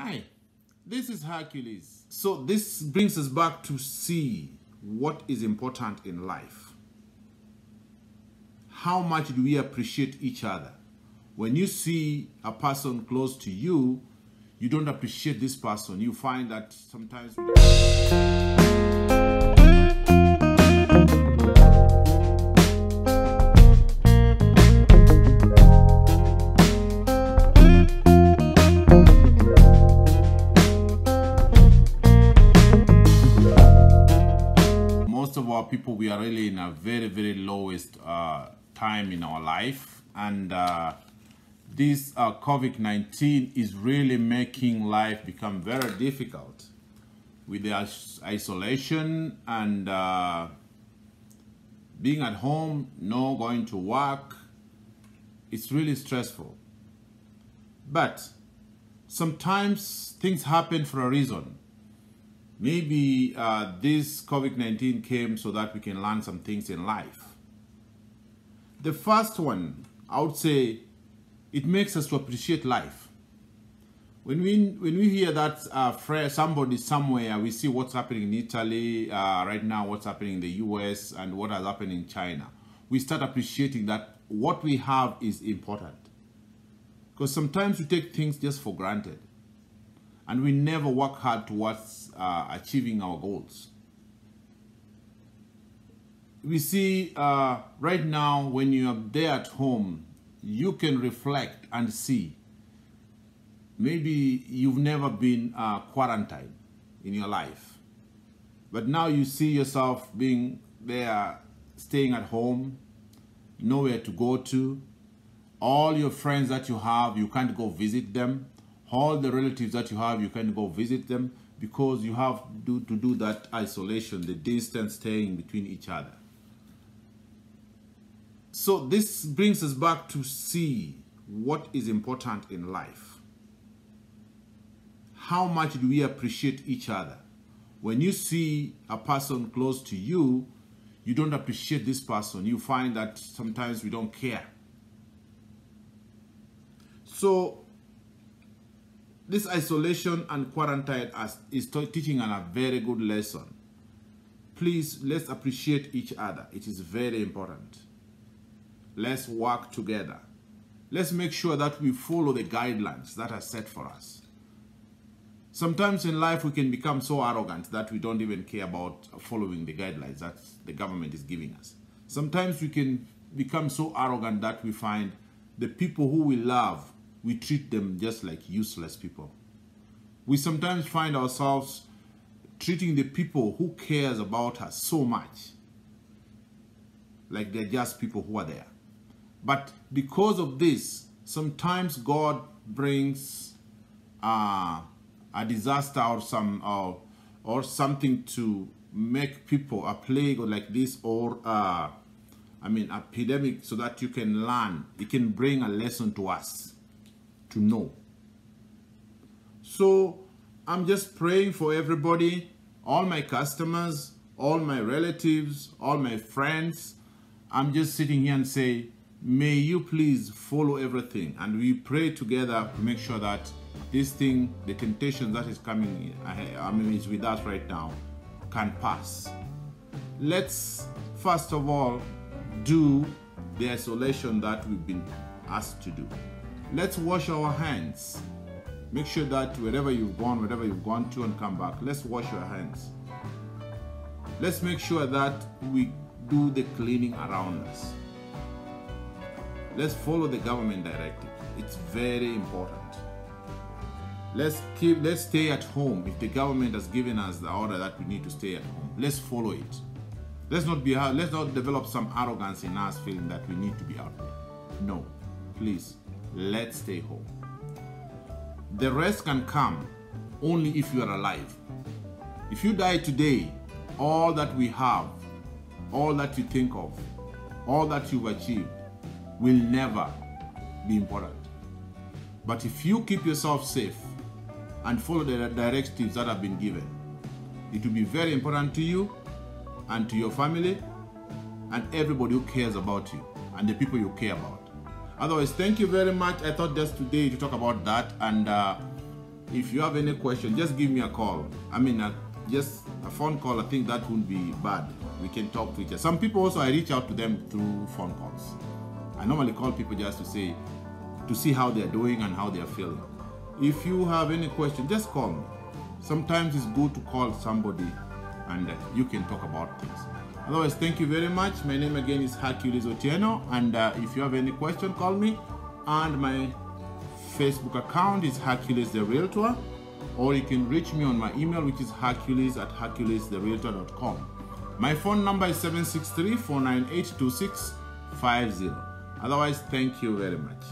Hi, this is Hercules. So this brings us back to see what is important in life. How much do we appreciate each other? When you see a person close to you, you don't appreciate this person. You find that sometimes people we are really in a very very lowest uh, time in our life. And uh, this uh, covid-19 is really making life become very difficult with the isolation and uh, being at home no going to work. It's really stressful. But sometimes things happen for a reason maybe uh, this COVID-19 came so that we can learn some things in life. The first one, I would say, it makes us to appreciate life. When we when we hear that uh, somebody somewhere, we see what's happening in Italy uh, right now, what's happening in the U.S. and what has happened in China, we start appreciating that what we have is important. Because sometimes we take things just for granted and we never work hard towards uh, achieving our goals. We see uh, right now when you are there at home, you can reflect and see. Maybe you've never been uh, quarantined in your life, but now you see yourself being there, staying at home, nowhere to go to, all your friends that you have, you can't go visit them. All the relatives that you have, you can't go visit them because you have do, to do that isolation, the distance staying between each other. So this brings us back to see what is important in life. How much do we appreciate each other? When you see a person close to you, you don't appreciate this person. You find that sometimes we don't care. So this isolation and quarantine as, is teaching a very good lesson. Please, let's appreciate each other. It is very important. Let's work together. Let's make sure that we follow the guidelines that are set for us. Sometimes in life we can become so arrogant that we don't even care about following the guidelines that the government is giving us. Sometimes we can become so arrogant that we find the people who we love, we treat them just like useless people. We sometimes find ourselves treating the people who cares about us so much like they're just people who are there. But because of this, sometimes God brings uh, a disaster or some or, or something to make people a plague or like this or uh, I mean epidemic so that you can learn. It can bring a lesson to us to know. So I'm just praying for everybody, all my customers, all my relatives, all my friends. I'm just sitting here and say, may you please follow everything. And we pray together to make sure that this thing, the temptation that is coming, I mean, is with us right now, can pass. Let's first of all do the isolation that we've been asked to do. Let's wash our hands. Make sure that wherever you've gone, wherever you've gone to and come back, let's wash your hands. Let's make sure that we do the cleaning around us. Let's follow the government directive. It's very important. Let's keep let's stay at home. If the government has given us the order that we need to stay at home, let's follow it. Let's not be let's not develop some arrogance in us feeling that we need to be out there. No. Please, let's stay home. The rest can come only if you are alive. If you die today, all that we have, all that you think of, all that you've achieved will never be important. But if you keep yourself safe and follow the directives that have been given, it will be very important to you and to your family and everybody who cares about you and the people you care about. Otherwise, thank you very much. I thought just today to talk about that and uh, if you have any question, just give me a call. I mean, uh, just a phone call. I think that wouldn't be bad. We can talk to each other. Some people also I reach out to them through phone calls. I normally call people just to say, to see how they're doing and how they're feeling. If you have any question, just call me. Sometimes it's good to call somebody and uh, you can talk about things. Otherwise, thank you very much. My name again is Hercules Otieno, and uh, if you have any question, call me. And my Facebook account is Hercules the Realtor, or you can reach me on my email, which is hercules at herculestherealtor.com. My phone number is 763 498 2650. Otherwise, thank you very much.